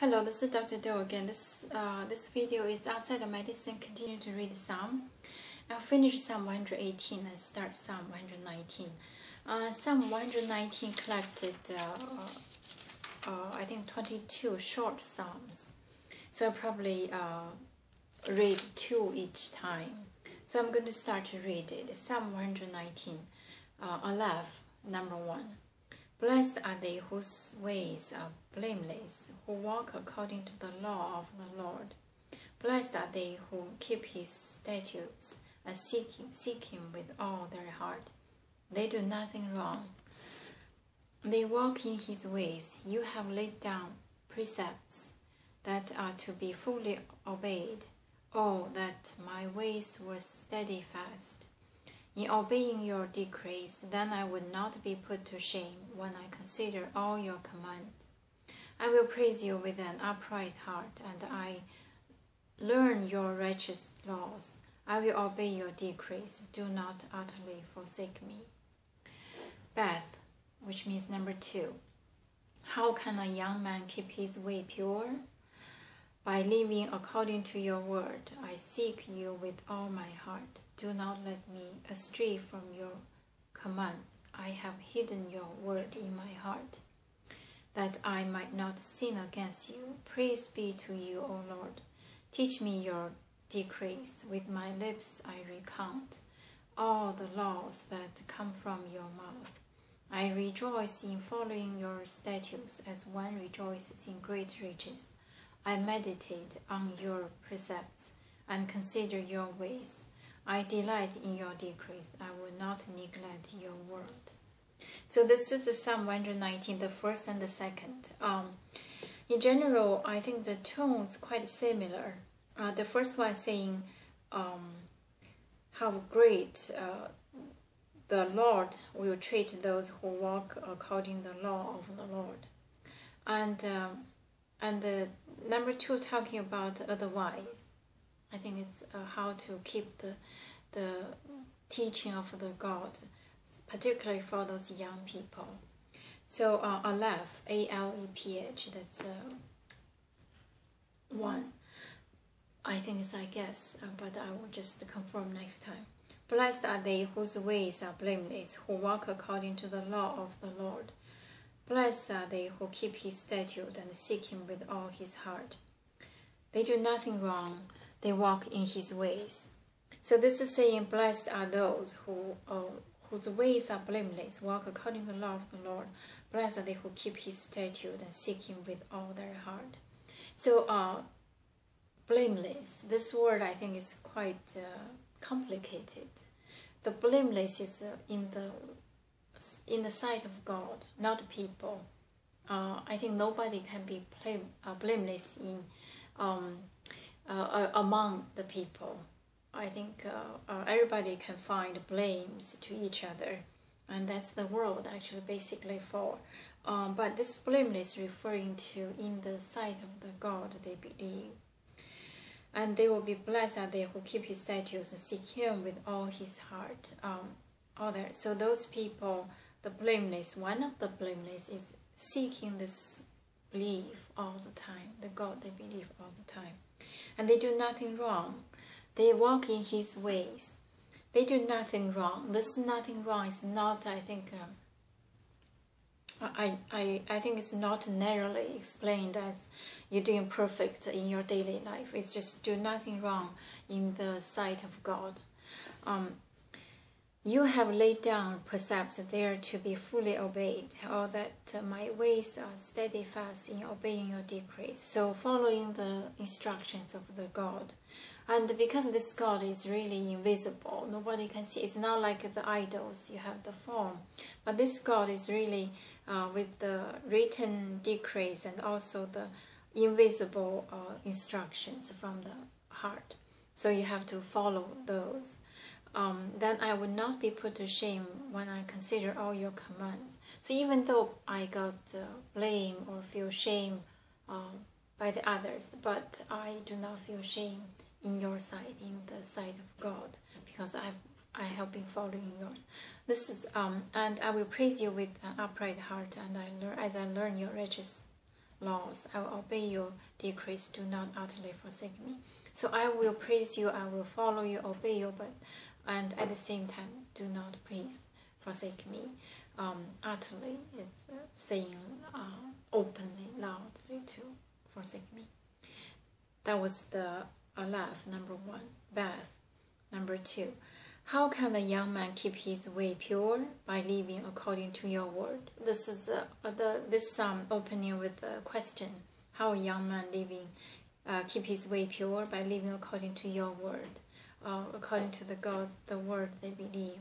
Hello, this is Dr. Do again. This uh, this video is outside of medicine. Continue to read Psalm. I'll finish Psalm 118 and start Psalm 119. Uh, Psalm 119 collected, uh, uh, I think, 22 short psalms. So I'll probably uh, read two each time. So I'm going to start to read it. Psalm 119, uh, Aleph, number one. Blessed are they whose ways are blameless, who walk according to the law of the Lord. Blessed are they who keep his statutes and seek him, seek him with all their heart. They do nothing wrong. They walk in his ways. You have laid down precepts that are to be fully obeyed. Oh, that my ways were steadfast. In obeying your decrees, then I would not be put to shame when I consider all your commands. I will praise you with an upright heart, and I learn your righteous laws. I will obey your decrees. Do not utterly forsake me. Beth, which means number two. How can a young man keep his way pure? By living according to your word, I seek you with all my heart. Do not let me astray from your commands. I have hidden your word in my heart, that I might not sin against you. Praise be to you, O Lord. Teach me your decrees. With my lips I recount all the laws that come from your mouth. I rejoice in following your statutes as one rejoices in great riches. I meditate on your precepts and consider your ways. I delight in your decrees. I will not neglect your word. So this is the Psalm 119, the first and the second. Um, in general, I think the tone is quite similar. Uh, the first one saying um, how great uh, the Lord will treat those who walk according the law of the Lord. And um, and the number two talking about otherwise i think it's uh, how to keep the the teaching of the god particularly for those young people. So uh, aleph a-l-e-p-h that's uh, one. I think it's i guess uh, but i will just confirm next time. Blessed are they whose ways are blameless who walk according to the law of the lord Blessed are they who keep his statute and seek him with all his heart. They do nothing wrong, they walk in his ways. So this is saying, blessed are those who uh, whose ways are blameless, walk according to the law of the Lord. Blessed are they who keep his statute and seek him with all their heart. So, uh, blameless, this word I think is quite uh, complicated. The blameless is uh, in the in the sight of God, not people. Uh, I think nobody can be blame, uh, blameless in um, uh, among the people. I think uh, uh, everybody can find blames to each other, and that's the world actually basically for. Um, but this blameless referring to in the sight of the God they believe. And they will be blessed are they who keep his statutes and seek him with all his heart. Um, other so those people the blameless, one of the blameless is seeking this belief all the time, the God they believe all the time. And they do nothing wrong. They walk in His ways. They do nothing wrong. This nothing wrong is not, I think, um, I, I, I think it's not narrowly explained as you're doing perfect in your daily life. It's just do nothing wrong in the sight of God. Um, you have laid down precepts there to be fully obeyed, or that uh, my ways are steadfast in obeying your decrees. So following the instructions of the God. And because this God is really invisible, nobody can see. It's not like the idols, you have the form. But this God is really uh, with the written decrees and also the invisible uh, instructions from the heart. So you have to follow those um, then I would not be put to shame when I consider all your commands. So even though I got uh, blame or feel shame uh, by the others, but I do not feel shame in your sight, in the sight of God, because I've I have been following yours. This is um, and I will praise you with an upright heart, and I learn as I learn your righteous laws. I will obey your decrees. Do not utterly forsake me. So I will praise you. I will follow you, obey you, but and at the same time, do not please forsake me. Um, utterly, it's uh, saying uh, openly, loudly to forsake me. That was the Aleph, number one. Beth, number two. How can a young man keep his way pure by living according to your word? This is uh, the this um, opening with a question. How a young man living uh, keep his way pure by living according to your word, uh, according to the God, the word they believe.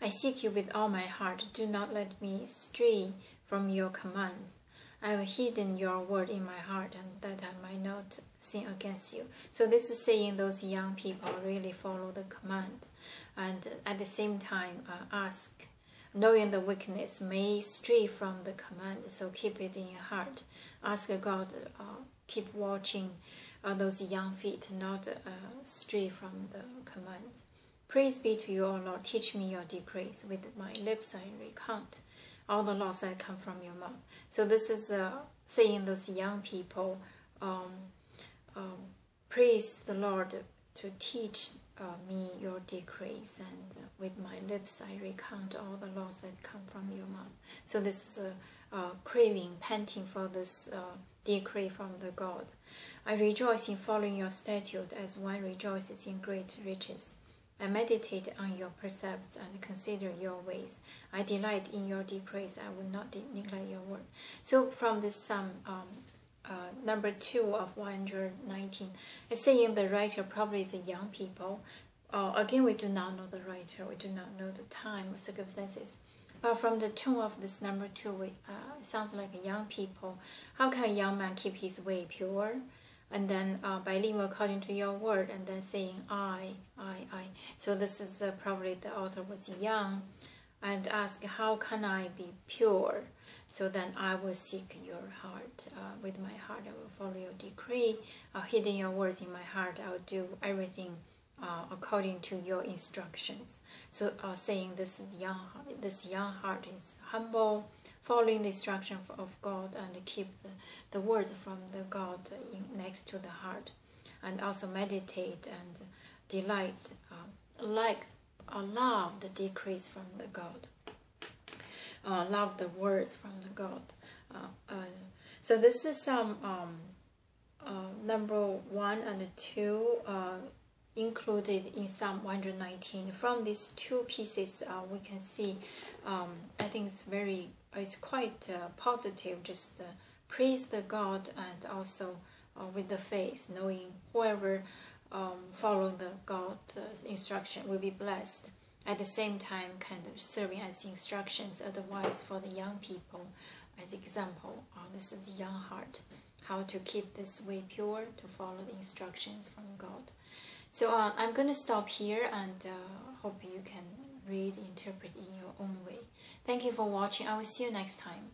I seek you with all my heart. Do not let me stray from your commands. I have hidden your word in my heart, and that I might not sin against you. So this is saying those young people really follow the command, and at the same time uh, ask, knowing the weakness may stray from the command. So keep it in your heart. Ask God, uh, keep watching those young feet, not uh, stray from the commands. Praise be to you, O Lord. Teach me your decrees. With my lips I recount all the laws that come from your mouth. So this is uh, saying those young people, um, um, praise the Lord to teach uh, me your decrees, and uh, with my lips I recount all the laws that come from your mouth. So this is a, a craving, panting for this uh, decree from the God. I rejoice in following your statute as one rejoices in great riches. I meditate on your precepts and consider your ways. I delight in your decrees. I will not neglect your word. So from this psalm, um, uh, number two of 119, it's saying the writer probably is a young people. Uh, again, we do not know the writer. We do not know the time or circumstances. But from the tone of this number two, uh, it sounds like young people. How can a young man keep his way pure? and then uh, by living according to your word, and then saying I, I, I. So this is uh, probably the author was young, and ask how can I be pure? So then I will seek your heart. Uh, with my heart, I will follow your decree. I'll hidden your words in my heart, I will do everything uh, according to your instructions. So uh, saying this young, this young heart is humble following the instruction of God and keep the, the words from the God in, next to the heart. And also meditate and delight uh, like uh, love the decrees from the God. Uh, love the words from the God. Uh, uh, so this is some um, uh, number one and two included in Psalm 119. From these two pieces, uh, we can see, um, I think it's very it's quite uh, positive, just uh, praise the God and also uh, with the faith, knowing whoever um, following the God's instruction will be blessed. At the same time, kind of serving as instructions, otherwise for the young people, as example, uh, this is the young heart, how to keep this way pure, to follow the instructions from God. So uh, I'm going to stop here and uh, hope you can read, interpret in your own way. Thank you for watching. I will see you next time.